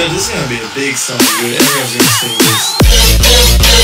Yeah, this is gonna be a big song, dude. Everyone's gonna sing this.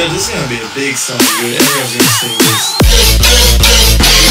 Yeah, this is gonna be a big song, dude. Everyone's gonna sing this.